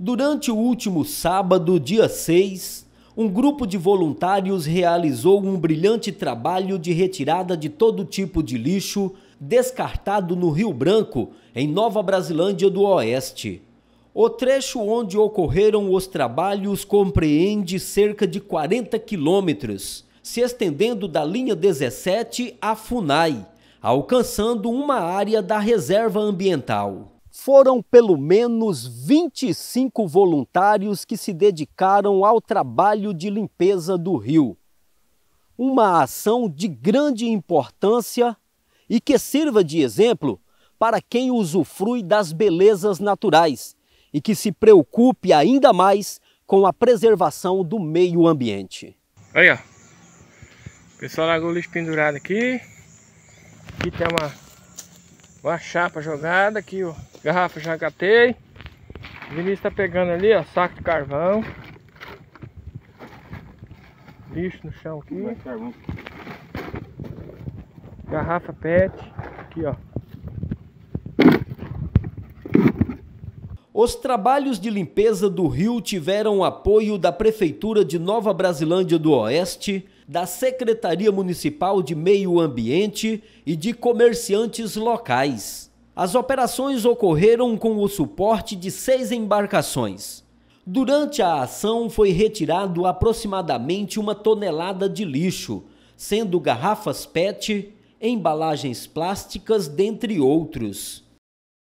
Durante o último sábado, dia 6, um grupo de voluntários realizou um brilhante trabalho de retirada de todo tipo de lixo descartado no Rio Branco, em Nova Brasilândia do Oeste. O trecho onde ocorreram os trabalhos compreende cerca de 40 quilômetros, se estendendo da linha 17 à FUNAI, alcançando uma área da reserva ambiental. Foram pelo menos 25 voluntários que se dedicaram ao trabalho de limpeza do rio. Uma ação de grande importância e que sirva de exemplo para quem usufrui das belezas naturais e que se preocupe ainda mais com a preservação do meio ambiente. Aí, ó. O pessoal largou lixo pendurado aqui. Aqui tem uma, uma chapa jogada. Aqui, ó. Garrafa já catei. O Vinícius tá pegando ali, ó. Saco de carvão. Lixo no chão aqui. Garrafa PET. Aqui, ó. Os trabalhos de limpeza do rio tiveram apoio da Prefeitura de Nova Brasilândia do Oeste, da Secretaria Municipal de Meio Ambiente e de comerciantes locais. As operações ocorreram com o suporte de seis embarcações. Durante a ação foi retirado aproximadamente uma tonelada de lixo, sendo garrafas PET, embalagens plásticas, dentre outros.